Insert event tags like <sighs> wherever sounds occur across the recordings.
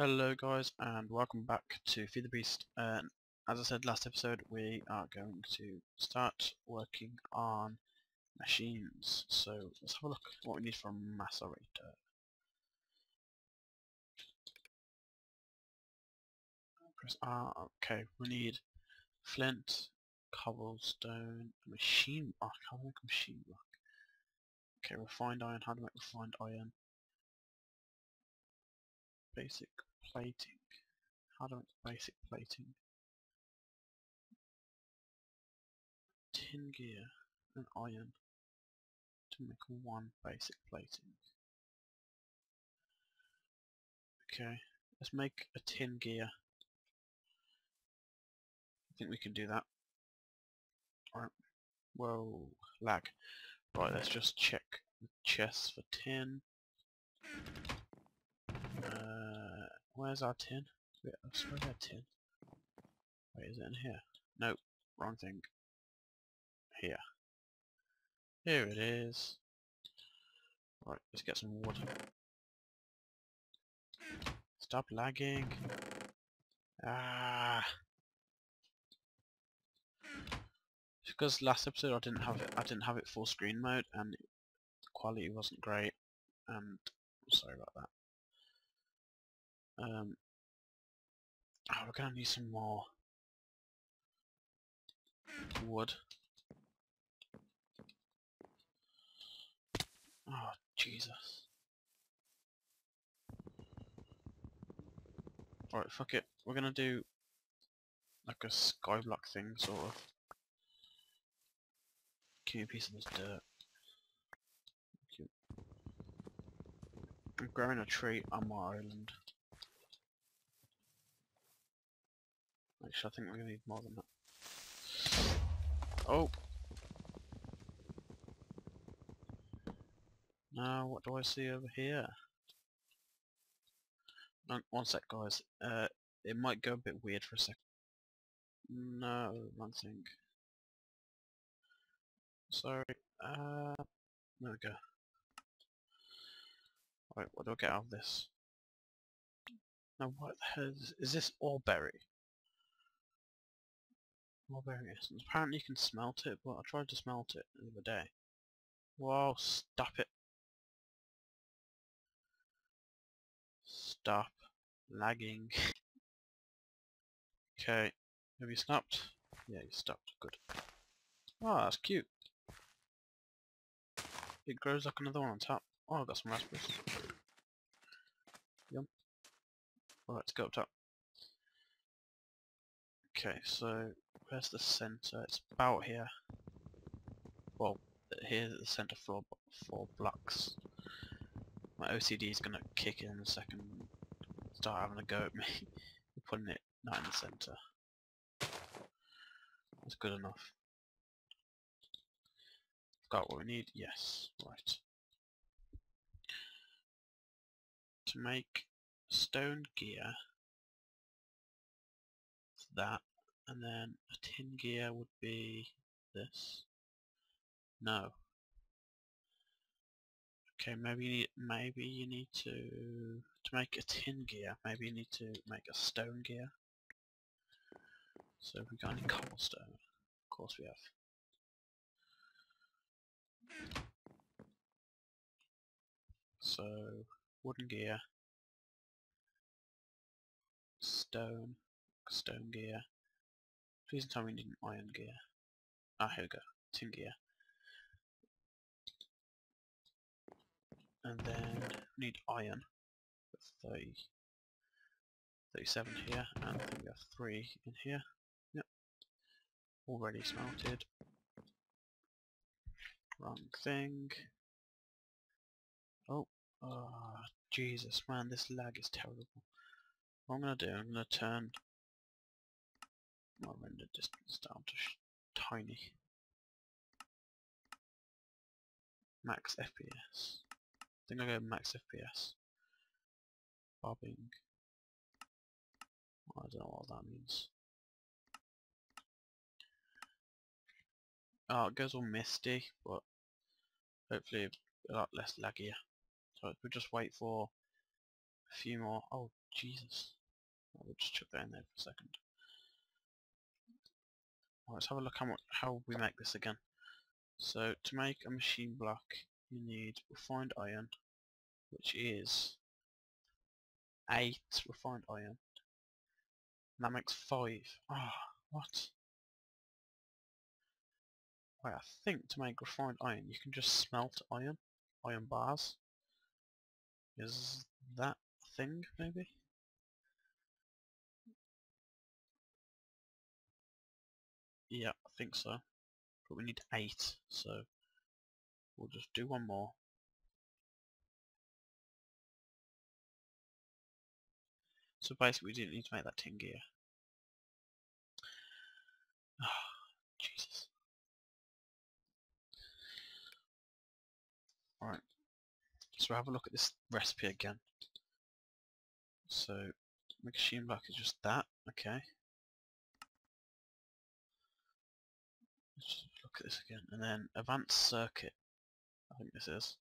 Hello guys and welcome back to Feed the Beast. And as I said last episode we are going to start working on machines. So let's have a look at what we need from macerator press R. Okay we need flint cobblestone machine block how do I make a machine block okay refined iron. How to make refined iron? Basic plating. How do I make basic plating? Tin gear and iron to make one basic plating. Okay, let's make a tin gear. I think we can do that. Alright. Whoa, lag. Right, let's just check the chests for tin. Uh, where's our tin? Wait, I that tin. Wait, is it in here? Nope, wrong thing. Here. Here it is. Right, let's get some wood. Stop lagging. Ah. Because last episode I didn't have it I didn't have it full screen mode and the quality wasn't great and sorry about that. Um, oh, we're gonna need some more wood. Oh, Jesus. Alright, fuck it. We're gonna do like a skyblock thing, sort of. Give me a piece of this dirt. I'm growing a tree on my island. Actually, I think we're going to need more than that. Oh! Now, what do I see over here? No, one sec, guys. Uh, it might go a bit weird for a sec. No, wrong thing. Sorry. Uh, there we go. Right, what do I get out of this? Now, what the hell is, is this all berry? Apparently you can smelt it, but I tried to smelt it the other day. Whoa, stop it. Stop lagging. <laughs> okay, have you snapped? Yeah, you stopped. Good. Oh, that's cute. It grows like another one on top. Oh, I've got some raspberries. Yum. Alright, let's go up top. Okay, so where's the center? It's about here. Well, here's the center for four blocks. My OCD is gonna kick in a second start having a go at me. <laughs> Putting it not in the center. That's good enough. Got what we need? Yes. Right. To make stone gear, that and then a tin gear would be this. No. Okay, maybe you need, maybe you need to to make a tin gear. Maybe you need to make a stone gear. So we got any cobblestone? Of course we have. So wooden gear, stone, stone gear, Please tell me you need an iron gear. Ah, here we go. Tin gear. And then we need iron. 30, 37 here, and we have 3 in here. Yep. Already smelted. Wrong thing. Oh, oh, Jesus, man, this lag is terrible. What I'm going to do, I'm going to turn distance down to tiny. Max FPS. I think I go max FPS. Bobbing. I don't know what that means. Oh, it goes all misty, but hopefully a lot less laggier. So we just wait for A few more. Oh, Jesus. I will just chuck that in there for a second. Let's have a look how much, how we make this again. So to make a machine block, you need refined iron, which is eight refined iron. And that makes five. Ah, what? Wait, I think to make refined iron, you can just smelt iron, iron bars. Is that a thing, maybe? Yeah, I think so. But we need eight, so we'll just do one more. So basically we didn't need to make that tin gear. Oh, <sighs> Jesus. Alright. So have a look at this recipe again. So machine block is just that, okay. Look at this again. And then advanced circuit, I think this is.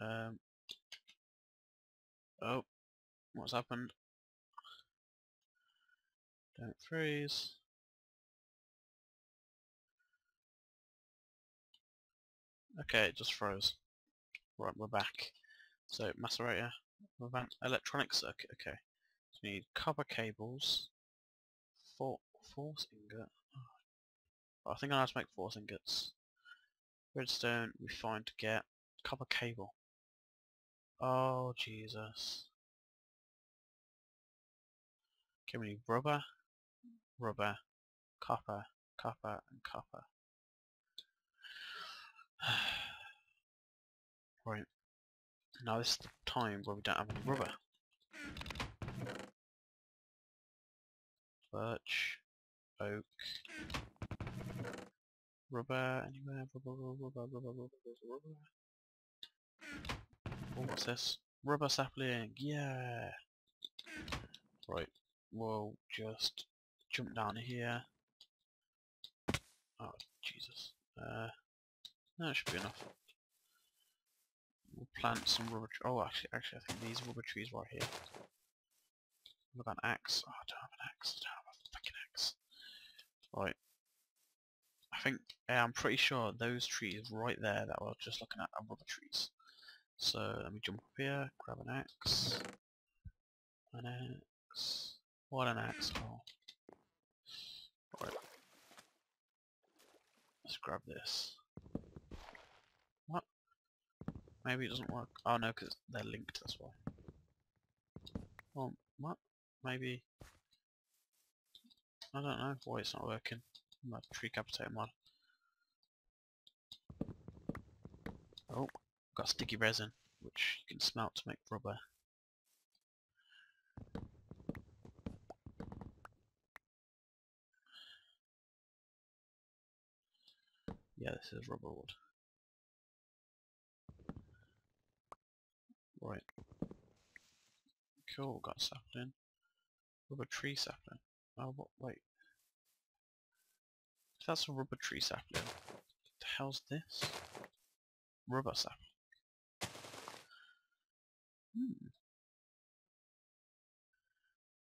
Um, oh, what's happened? Don't freeze. Okay, it just froze. Right, we're back. So, macerator, electronic circuit, okay. So we need copper cables, force ingot, I think I how to make force ingots. Redstone we find to get copper cable. Oh Jesus. Okay, we rubber, rubber, copper, copper, and copper. <sighs> right. Now this is the time where we don't have any rubber. Birch, oak, Rubber anywhere? Rubber, rubber, rubber, rubber, rubber, rubber. Oh, what's this? Rubber sapling, yeah! Right, we'll just jump down here. Oh, Jesus. Uh, that should be enough. We'll plant some rubber. Oh, actually, actually, I think these rubber trees right here. Look at an axe. Oh, I don't have an axe. I don't have a fucking axe. Right, think I'm pretty sure those trees right there that we're just looking at are rubber trees. So let me jump up here, grab an axe. An axe. What an axe for. Right. Let's grab this. What? Maybe it doesn't work. Oh no, because they're linked, that's why. Well, what? Maybe... I don't know why it's not working my tree capitator mod. Oh, got sticky resin, which you can smelt to make rubber. Yeah, this is rubber wood. Right. Cool, got sapling. Rubber tree sapling. Oh, what, wait that's a rubber tree sapling. What the hell's this? Rubber sapling. Hmm.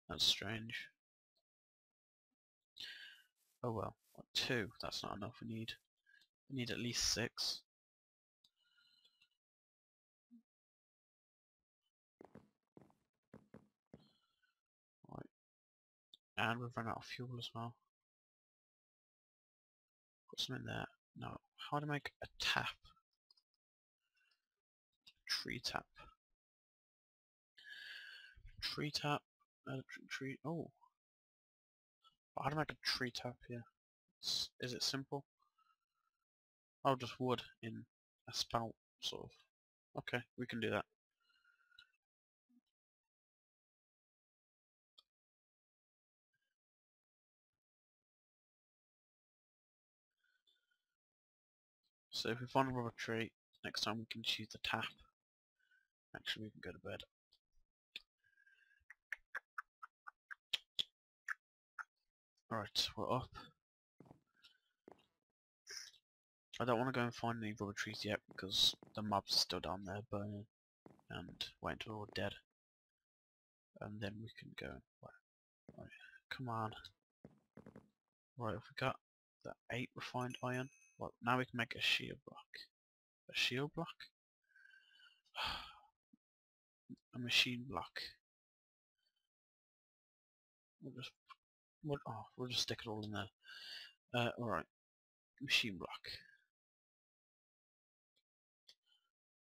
That's strange. Oh well, two, that's not enough, we need we need at least six. Right. And we've run out of fuel as well put some there. Now, how to make a tap? Tree tap. Tree tap. Uh, Electric tree. Oh. How to make a tree tap here? Is it simple? Oh, just wood in a spout, sort of. Okay, we can do that. So if we find a rubber tree, next time we can use the tap. Actually, we can go to bed. Alright, we're up. I don't want to go and find any rubber trees yet because the mobs are still down there burning and wait until we're dead. and then we can go. Right, come on. Right, if we got the eight refined iron, well, now we can make a shield block. A shield block? <sighs> a machine block. We'll just, we'll, oh, we'll just stick it all in there. Uh, alright, machine block.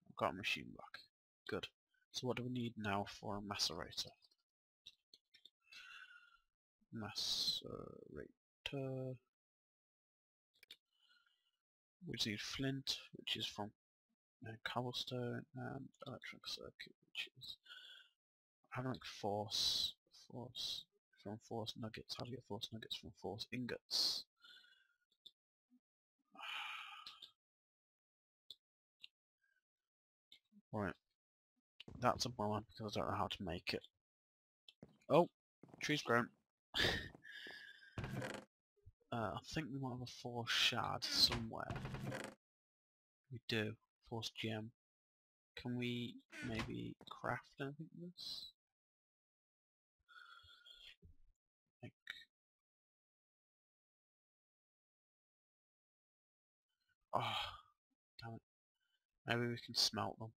I've got a machine block. Good. So what do we need now for a macerator? Macerator. We need flint, which is from uh, cobblestone, and electric circuit, which is like force, force from force nuggets. How do you get force nuggets from force ingots? <sighs> Right. That's a bummer because I don't know how to make it. Oh, tree's grown. <laughs> uh, I think we might have a force shard somewhere. We do. Force gem. Can we maybe craft anything with this? Like Oh, damn it. Maybe we can smelt them.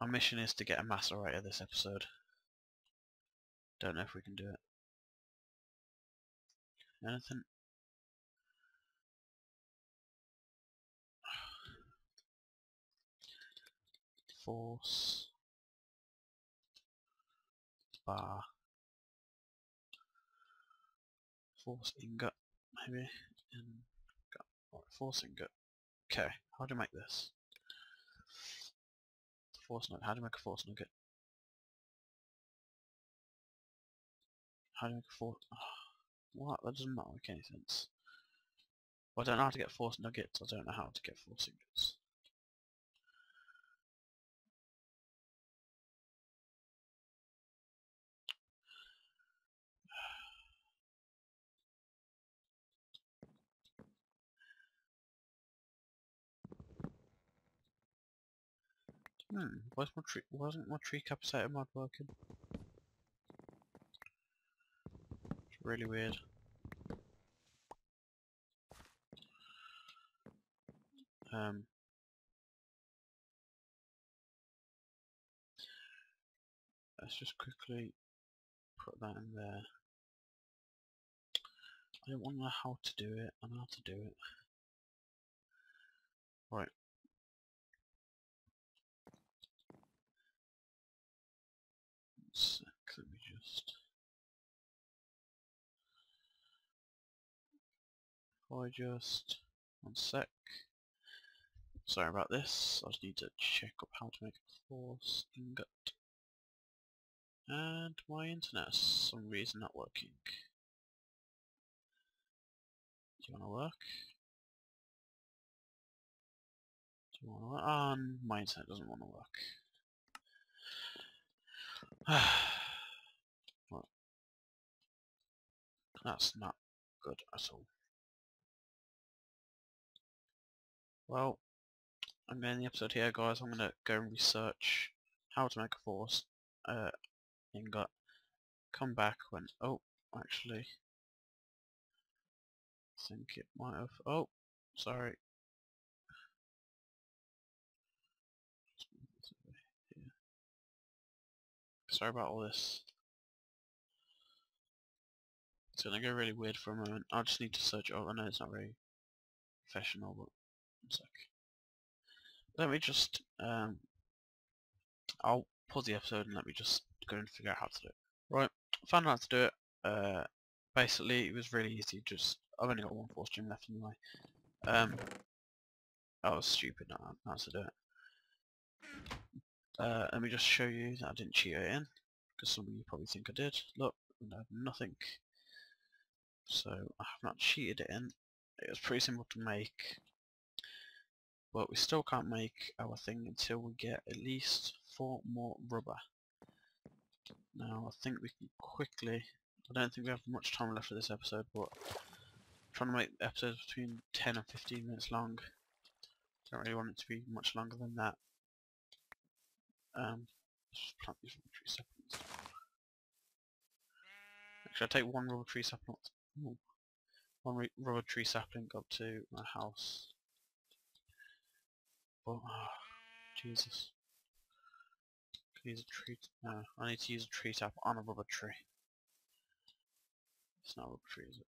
Our mission is to get a macerator this episode. Don't know if we can do it. Anything? <sighs> Force. Bar. Force ingot, maybe? Ingot. Right, force ingot. Okay, how do I make this? force nugget. How do you make a force nugget? How do make a force... Oh, <sighs> what? That doesn't make any sense. I don't know how to get force nuggets. I don't know how to get force nuggets. Hmm, where's my tree? Wasn't my tree capitator mod working? It's really weird. Um. Let's just quickly put that in there. I don't want to know how to do it, I know how to do it. Right, sec, let me just... If I just... one sec. Sorry about this, I just need to check up how to make a force ingot. And my internet is some reason not working. Do you wanna work? Do you wanna work? Ah, my internet doesn't wanna work. <sighs> well, that's not good at all. Well, I'm going the episode here, guys. I'm going to go and research how to make a force uh, ingot. Come back when... Oh, actually... Think it might have... Oh, sorry. Sorry about all this. It's gonna go really weird for a moment. I just need to search Oh. I know it's not very professional, but sec. Let me just, um, I'll pause the episode and let me just go and figure out how to do it. Right, found out how to do it. Uh, basically, it was really easy. Just I've only got one force gem left anyway. Um, I was stupid not how to do it. Uh, let me just show you that I didn't cheat it in, because some of you probably think I did. Look, I have nothing. So I have not cheated it in. It was pretty simple to make, but we still can't make our thing until we get at least four more rubber. Now I think we can quickly, I don't think we have much time left for this episode, but I'm trying to make episodes between 10 and 15 minutes long. Don't really want it to be much longer than that. Um, just plant these rubber tree saplings. Actually, I take one rubber tree sapling. One rubber tree sapling up to my house. Oh, Jesus. Can use a tree. No, I need to use a tree tap on a rubber tree. It's not a rubber tree, is it?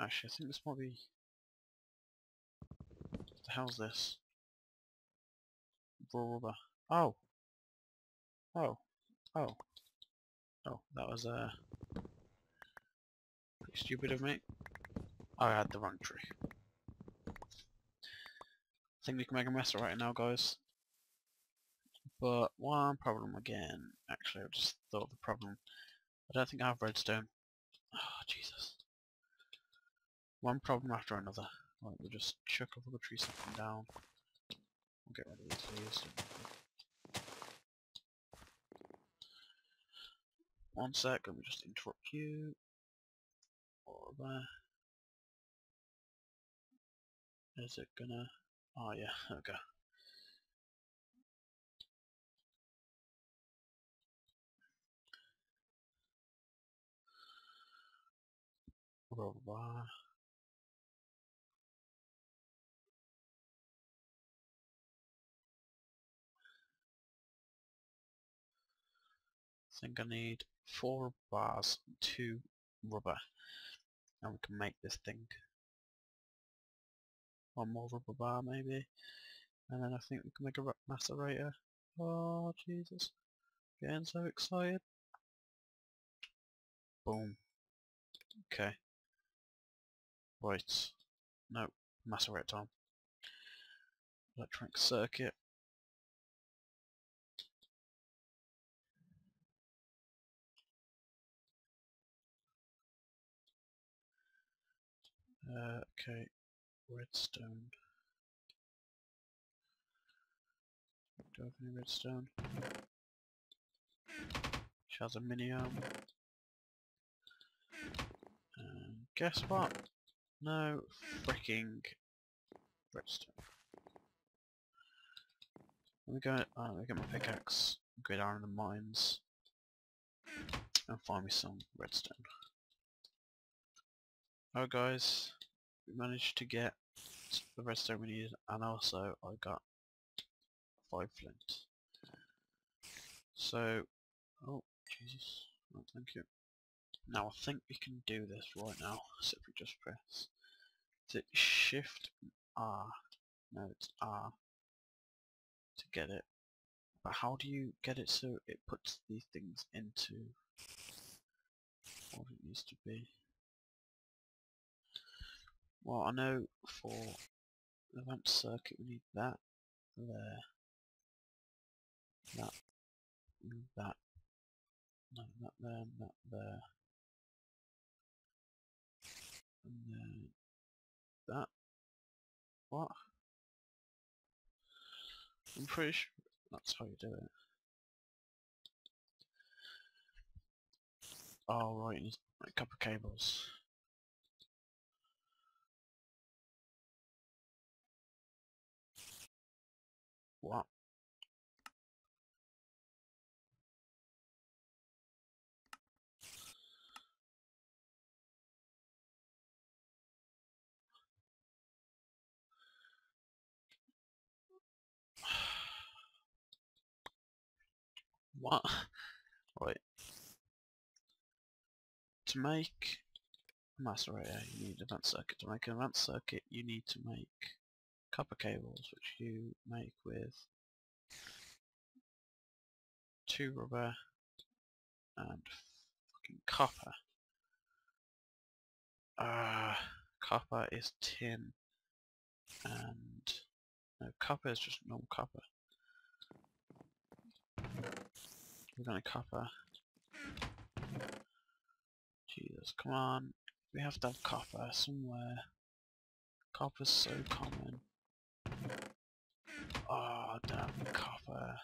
Actually, I think this might be. What the hell's this? Rubber. Oh. Oh. Oh. Oh, that was uh pretty stupid of me. I had the wrong tree. I think we can make a mess right now, guys. But one problem again. Actually, I just thought of the problem. I don't think I have redstone. Oh, Jesus. One problem after another. Right, we'll just chuck a the tree something down. We'll get rid of these leaves. One sec, let me just interrupt you. Or there. Is it gonna... Oh yeah, go. Blah, blah, blah. I think I need four bars, two rubber, and we can make this thing. One more rubber bar maybe, and then I think we can make a macerator. Oh Jesus, getting so excited. Boom. Okay. Right. No, macerator time. Electronic circuit. Uh, okay, redstone. Do I have any redstone? Which has a minium. And guess what? No freaking redstone. Let me go. Uh, let me get my pickaxe. Go down in the mines and find me some redstone. Oh guys, we managed to get the redstone we needed and also I got 5 flint. So, oh Jesus, oh, thank you. Now I think we can do this right now, so if we just press, is it shift R? No it's R to get it. But how do you get it so it puts these things into what it needs to be? Well, I know for the vent circuit we need that, there, that, mm, that, no, that there, and that there, and then that. What? I'm pretty sure that's how you do it. Oh right, a couple of cables. What? What? <laughs> Right. To make a macerator, you need a vent circuit. To make an vent circuit, you need to make copper cables, which you make with two rubber and fucking copper. Ah, uh, copper is tin, and no, copper is just normal copper. We're gonna copper. Jesus, come on. We have to have copper somewhere. Copper's so common. Oh, damn copper.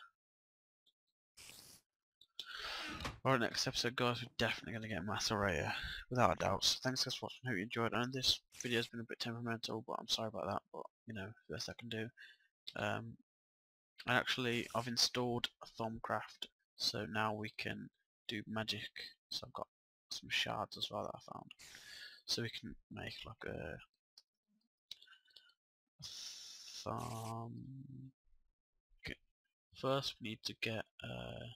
Alright, next episode guys, we're definitely going to get Macerator, without a doubt. So thanks guys for watching, hope you enjoyed and this video's been a bit temperamental, but I'm sorry about that, but, you know, the best I can do. Um, And actually, I've installed Thaumcraft, so now we can do magic. So I've got some shards as well that I found. So we can make like a, thumb. Okay. First, we need to get. Uh,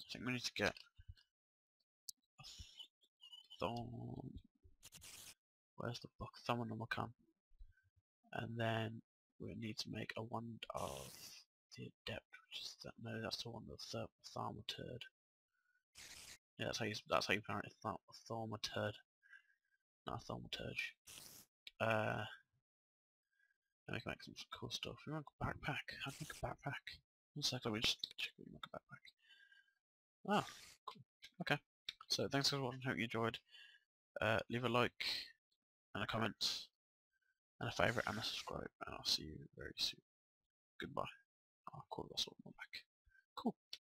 I think we need to get a thumb. Where's the book? Thaumonomicon. And then we need to make a wand of the adept, which is that. No, that's the one with the thaumaturge. Yeah, that's how you that's how you pronounce it. Th thaumaturge, not a thaumaturge. Uh, we can make some cool stuff. We want a backpack. How do we make a backpack? One sec, let me just check we make a backpack. Ah, cool. Okay. So thanks for watching. Hope you enjoyed. Uh, leave a like and a comment and a favourite and a subscribe and I'll see you very soon. Goodbye. I'll call back.